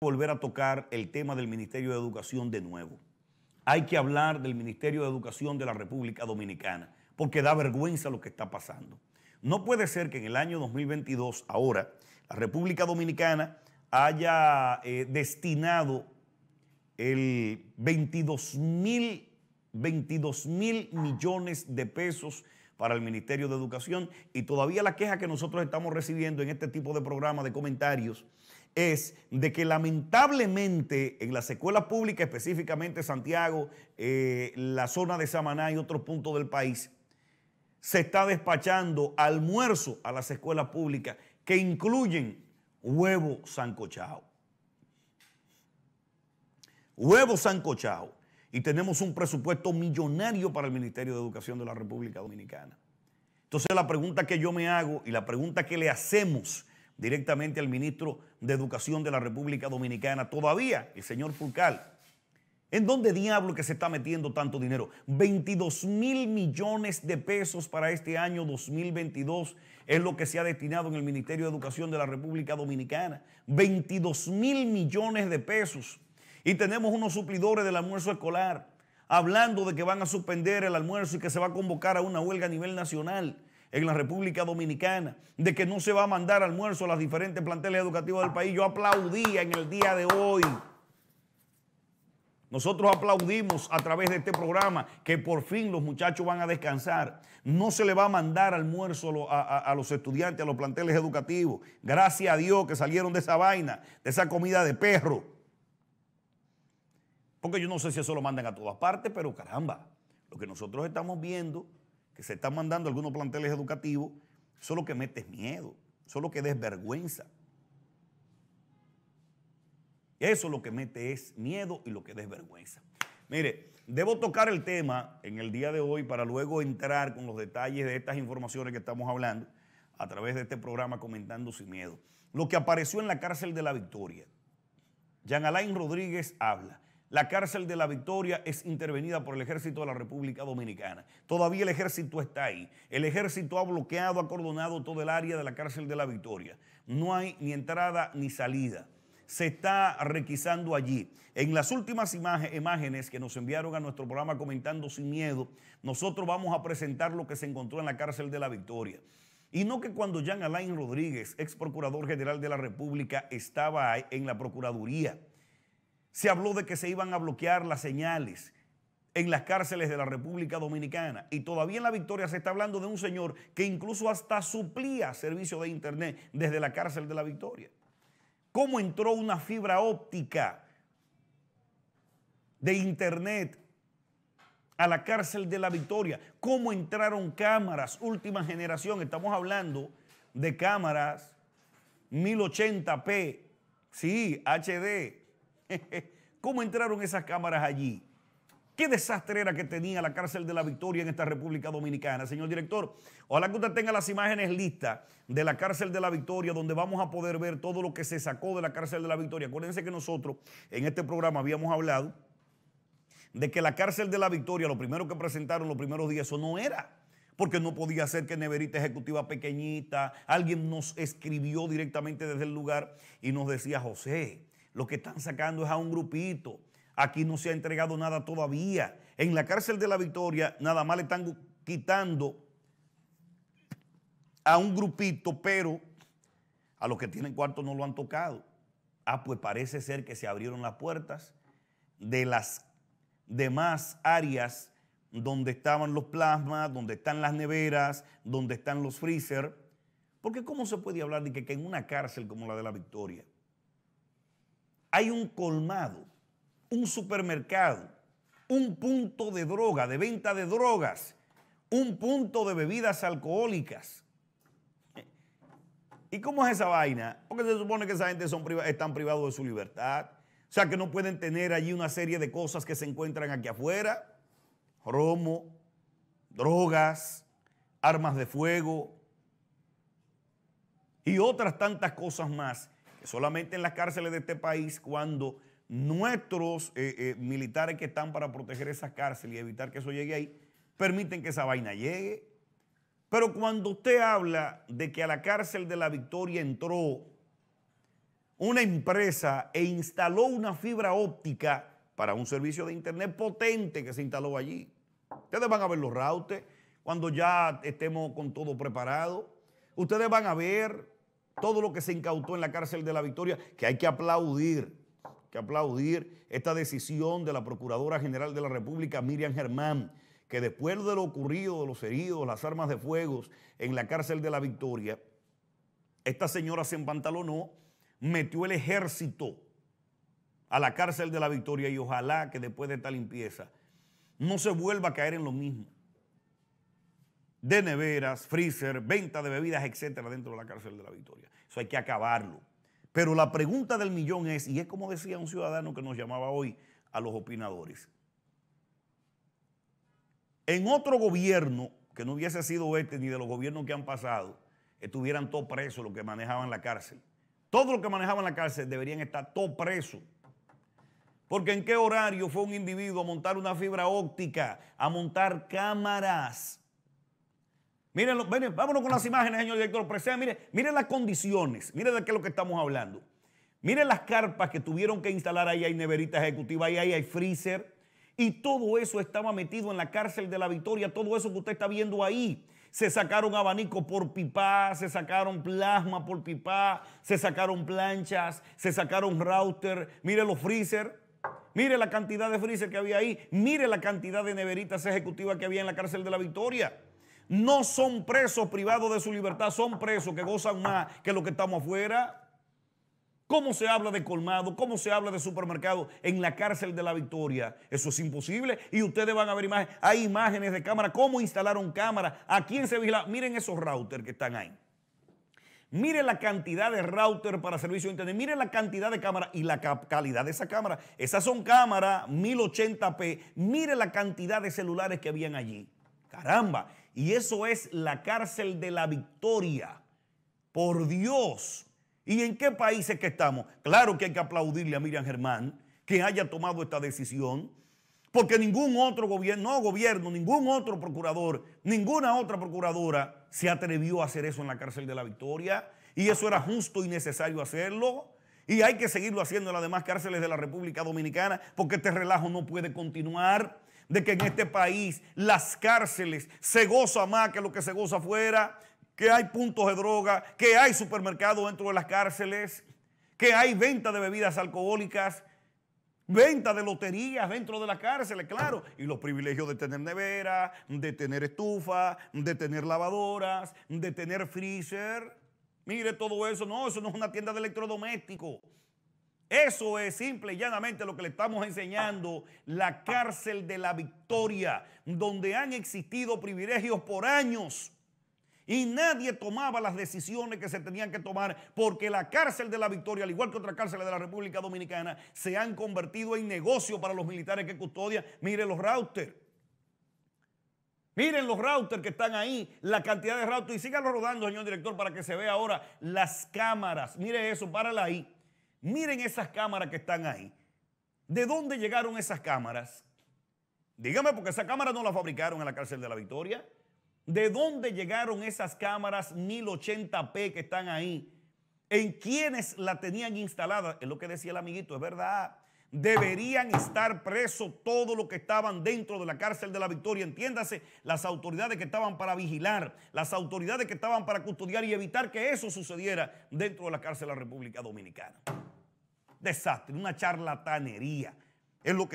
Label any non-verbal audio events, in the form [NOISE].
volver a tocar el tema del Ministerio de Educación de nuevo. Hay que hablar del Ministerio de Educación de la República Dominicana, porque da vergüenza lo que está pasando. No puede ser que en el año 2022, ahora, la República Dominicana haya eh, destinado el 22 mil 22 mil millones de pesos para el Ministerio de Educación y todavía la queja que nosotros estamos recibiendo en este tipo de programa de comentarios es de que lamentablemente en las escuelas públicas, específicamente Santiago, eh, la zona de Samaná y otros puntos del país, se está despachando almuerzo a las escuelas públicas que incluyen huevo sancochado. Huevo sancochado y tenemos un presupuesto millonario para el Ministerio de Educación de la República Dominicana. Entonces la pregunta que yo me hago y la pregunta que le hacemos directamente al ministro de Educación de la República Dominicana, todavía el señor Fulcal, ¿en dónde diablo que se está metiendo tanto dinero? 22 mil millones de pesos para este año 2022 es lo que se ha destinado en el Ministerio de Educación de la República Dominicana. 22 mil millones de pesos y tenemos unos suplidores del almuerzo escolar hablando de que van a suspender el almuerzo y que se va a convocar a una huelga a nivel nacional en la República Dominicana, de que no se va a mandar almuerzo a las diferentes planteles educativos del país. Yo aplaudía en el día de hoy. Nosotros aplaudimos a través de este programa que por fin los muchachos van a descansar. No se le va a mandar almuerzo a, a, los estudiantes, a los planteles educativos. Gracias a Dios que salieron de esa vaina, de esa comida de perro. Porque yo no sé si eso lo mandan a todas partes, pero caramba, lo que nosotros estamos viendo, que se están mandando algunos planteles educativos, eso es lo que mete miedo, eso es lo que desvergüenza. Eso lo que mete es miedo y lo que desvergüenza. Mire, debo tocar el tema en el día de hoy para luego entrar con los detalles de estas informaciones que estamos hablando a través de este programa Comentando Sin Miedo. Lo que apareció en la cárcel de la Victoria. Jean Alain Rodríguez habla. La cárcel de la Victoria es intervenida por el ejército de la República Dominicana. Todavía el ejército está ahí. El ejército ha bloqueado, ha cordonado todo el área de la cárcel de la Victoria. No hay ni entrada ni salida. Se está requisando allí. En las últimas imágenes que nos enviaron a nuestro programa comentando sin miedo, nosotros vamos a presentar lo que se encontró en la cárcel de la Victoria. Y no que cuando Jean Alain Rodríguez, ex procurador general de la República, estaba en la Procuraduría se habló de que se iban a bloquear las señales en las cárceles de la República Dominicana. Y todavía en la Victoria se está hablando de un señor que incluso hasta suplía servicio de Internet desde la cárcel de la Victoria. ¿Cómo entró una fibra óptica de Internet a la cárcel de la Victoria? ¿Cómo entraron cámaras última generación? Estamos hablando de cámaras 1080p, sí, HD, [LAUGHS] ¿Cómo entraron esas cámaras allí? ¿Qué desastre era que tenía la cárcel de la Victoria en esta República Dominicana? Señor director, ojalá que usted tenga las imágenes listas de la cárcel de la Victoria, donde vamos a poder ver todo lo que se sacó de la cárcel de la Victoria. Acuérdense que nosotros en este programa habíamos hablado de que la cárcel de la Victoria, lo primero que presentaron los primeros días, eso no era. Porque no podía ser que neverita ejecutiva pequeñita. Alguien nos escribió directamente desde el lugar y nos decía, José, lo que están sacando es a un grupito. Aquí no se ha entregado nada todavía. En la cárcel de la Victoria nada más le están quitando a un grupito, pero a los que tienen cuarto no lo han tocado. Ah, pues parece ser que se abrieron las puertas de las demás áreas donde estaban los plasmas, donde están las neveras, donde están los freezer. Porque ¿cómo se puede hablar de que, que en una cárcel como la de la Victoria hay un colmado, un supermercado, un punto de droga, de venta de drogas, un punto de bebidas alcohólicas. ¿Y cómo es esa vaina? Porque se supone que esa gente son están privados de su libertad. O sea, que no pueden tener allí una serie de cosas que se encuentran aquí afuera. Romo, drogas, armas de fuego y otras tantas cosas más solamente en las cárceles de este país, cuando nuestros eh, eh, militares que están para proteger esas cárceles y evitar que eso llegue ahí, permiten que esa vaina llegue. Pero cuando usted habla de que a la cárcel de la Victoria entró una empresa e instaló una fibra óptica para un servicio de internet potente que se instaló allí. Ustedes van a ver los routers cuando ya estemos con todo preparado. Ustedes van a ver todo lo que se incautó en la cárcel de la Victoria, que hay que aplaudir, que aplaudir esta decisión de la Procuradora General de la República, Miriam Germán, que después de lo ocurrido, de los heridos, las armas de fuego en la cárcel de la Victoria, esta señora se empantalonó, metió el ejército a la cárcel de la Victoria y ojalá que después de esta limpieza no se vuelva a caer en lo mismo. De neveras, freezer, venta de bebidas, etcétera, dentro de la cárcel de la Victoria. Eso hay que acabarlo. Pero la pregunta del millón es, y es como decía un ciudadano que nos llamaba hoy a los opinadores, en otro gobierno, que no hubiese sido este ni de los gobiernos que han pasado, estuvieran todos presos los que manejaban la cárcel. Todos los que manejaban la cárcel deberían estar todos presos. Porque en qué horario fue un individuo a montar una fibra óptica, a montar cámaras. Miren, vámonos con las imágenes, señor director. Presea, mire, miren las condiciones, miren de qué es lo que estamos hablando. Miren las carpas que tuvieron que instalar ahí, hay neverita ejecutiva, ahí hay freezer. Y todo eso estaba metido en la cárcel de la Victoria, todo eso que usted está viendo ahí. Se sacaron abanicos por pipa, se sacaron plasma por pipa, se sacaron planchas, se sacaron router. Mire los freezer. Mire la cantidad de freezer que había ahí. Mire la cantidad de neveritas ejecutivas que había en la cárcel de la Victoria. No son presos privados de su libertad, son presos que gozan más que los que estamos afuera. ¿Cómo se habla de colmado? ¿Cómo se habla de supermercado en la cárcel de la Victoria? Eso es imposible. Y ustedes van a ver imágenes. Hay imágenes de cámara. ¿Cómo instalaron cámaras? ¿A quién se vigila? Miren esos routers que están ahí. Mire la cantidad de router para servicio de internet. Mire la cantidad de cámaras y la calidad de esa cámara. Esas son cámaras 1080p. Mire la cantidad de celulares que habían allí. Caramba. Y eso es la cárcel de la Victoria. Por Dios. ¿Y en qué países que estamos? Claro que hay que aplaudirle a Miriam Germán que haya tomado esta decisión porque ningún otro gobierno, no gobierno, ningún otro procurador, ninguna otra procuradora se atrevió a hacer eso en la cárcel de la Victoria. Y eso era justo y necesario hacerlo. Y hay que seguirlo haciendo en las demás cárceles de la República Dominicana porque este relajo no puede continuar de que en este país las cárceles se goza más que lo que se goza afuera, que hay puntos de droga, que hay supermercados dentro de las cárceles, que hay venta de bebidas alcohólicas, Venta de loterías dentro de la cárcel, claro. Y los privilegios de tener nevera, de tener estufa, de tener lavadoras, de tener freezer. Mire todo eso. No, eso no es una tienda de electrodomésticos. Eso es simple y llanamente lo que le estamos enseñando, la cárcel de la victoria, donde han existido privilegios por años y nadie tomaba las decisiones que se tenían que tomar porque la cárcel de la Victoria, al igual que otras cárceles de la República Dominicana, se han convertido en negocio para los militares que custodian. Miren los routers. Miren los routers que están ahí, la cantidad de routers. Y síganlo rodando, señor director, para que se vea ahora las cámaras. Mire eso, párala ahí. Miren esas cámaras que están ahí. ¿De dónde llegaron esas cámaras? Dígame, porque esa cámara no la fabricaron en la cárcel de la Victoria. ¿De dónde llegaron esas cámaras 1080p que están ahí? ¿En quiénes la tenían instalada? Es lo que decía el amiguito, es verdad. Deberían estar presos todos los que estaban dentro de la cárcel de la Victoria. Entiéndase, las autoridades que estaban para vigilar, las autoridades que estaban para custodiar y evitar que eso sucediera dentro de la cárcel de la República Dominicana. Desastre, una charlatanería. Es lo que